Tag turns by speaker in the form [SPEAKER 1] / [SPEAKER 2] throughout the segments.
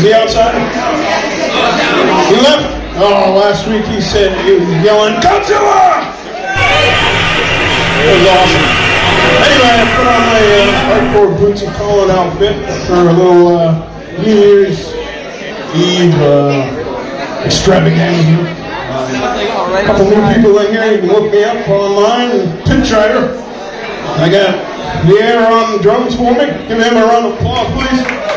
[SPEAKER 1] Is he outside? He left? Oh, last week he said he was yelling, Godzilla! It was awesome. Anyway, I put on my uh, hardcore boots and collar outfit for a little uh, New Year's Eve uh, extravaganza. A couple new people in here. You can look me up online. PitDriver. I got the air on drums for me. Give him a round of applause, please.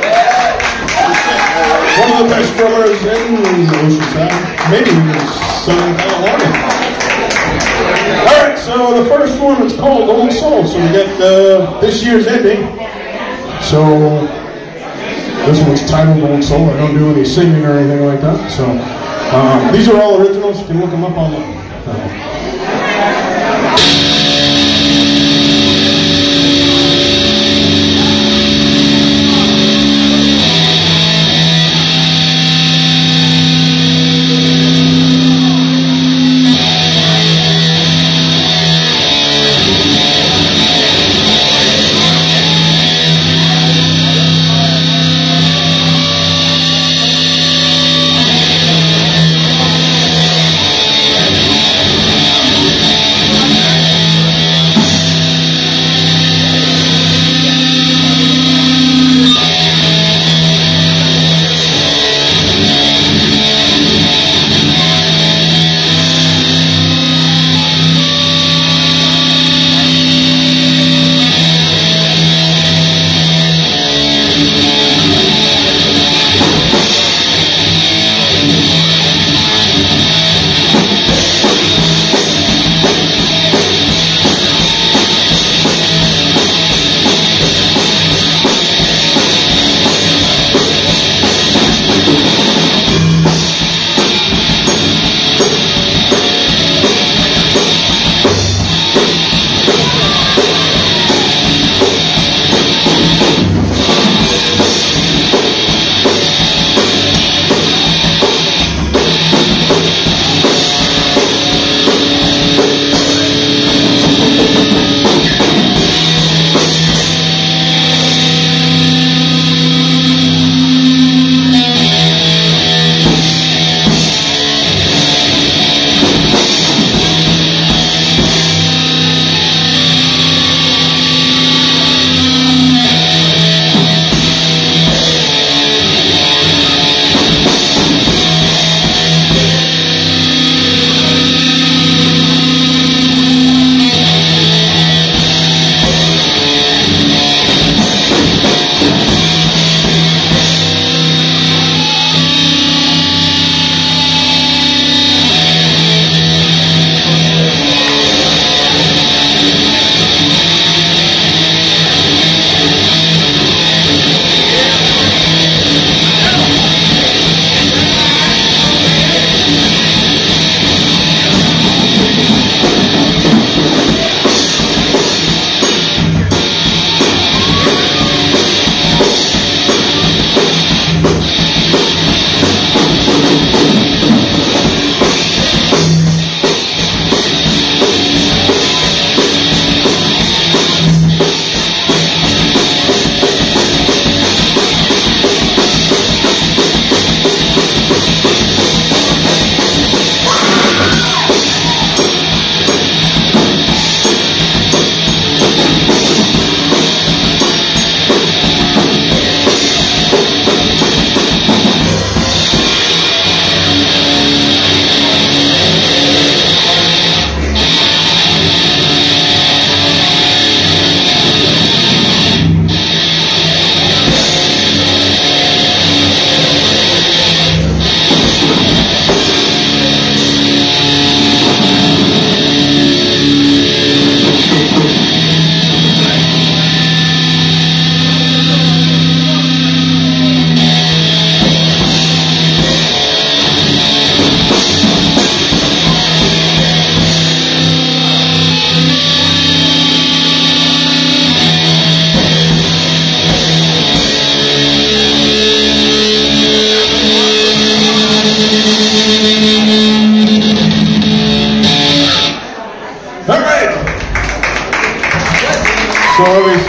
[SPEAKER 1] One of the best drummers in Oceanside. Maybe even Southern California. All right, so the first one is called Old Soul. So we got uh, this year's ending. So this one's titled Old Soul. I don't do any singing or anything like that. So uh, these are all originals. You can look them up online. Uh,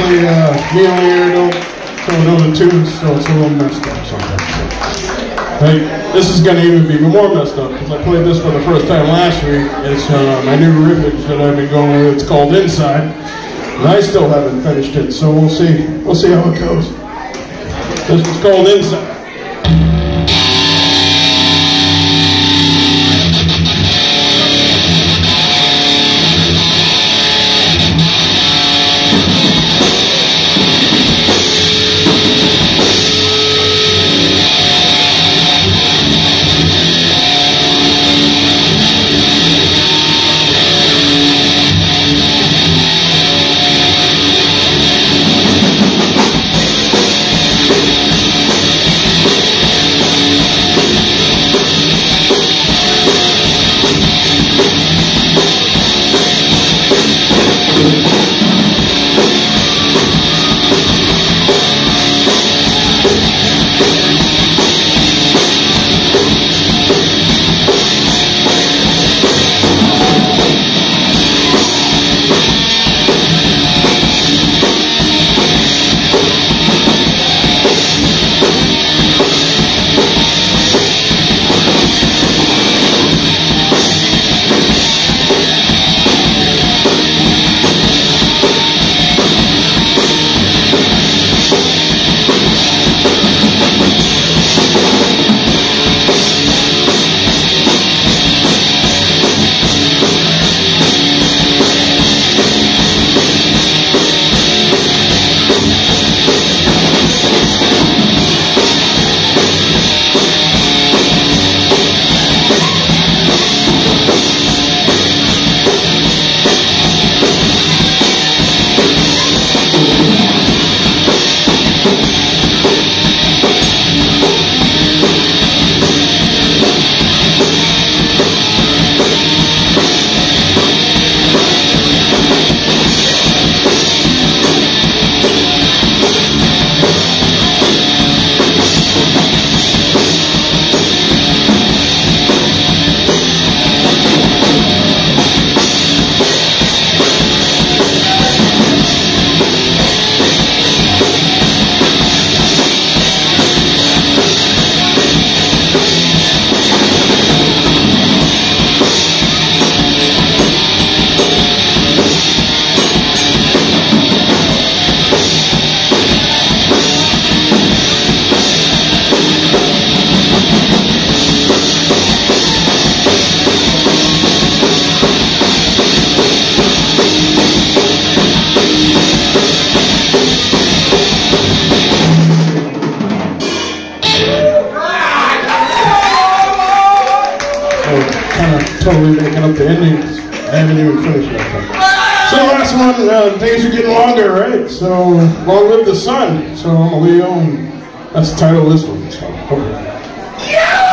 [SPEAKER 1] uh, don't So the tune's still it's a little messed up sometimes. This is going to even be more messed up because I played this for the first time last week. It's uh, my new riffage that I've been going with. It's called Inside. And I still haven't finished it, so we'll see. We'll see how it goes. This is called Inside. Uh, days are getting longer, right? So long live the sun. So I'm a Leo, and that's the title of this one. So, okay.
[SPEAKER 2] That's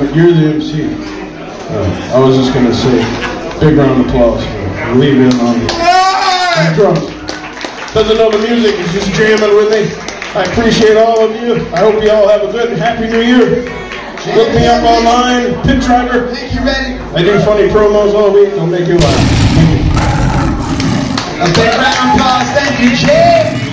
[SPEAKER 1] The, you're the MC. Uh, I was just going to say, big round of applause for leaving on the drums. Doesn't know the music, he's just jamming with me. I appreciate all of you. I hope you all have a good, happy new year. Look me up online, PitDriver.
[SPEAKER 2] Think you ready?
[SPEAKER 1] I do funny promos all week, they'll make you laugh.
[SPEAKER 2] A big round of applause. Thank you, Jim.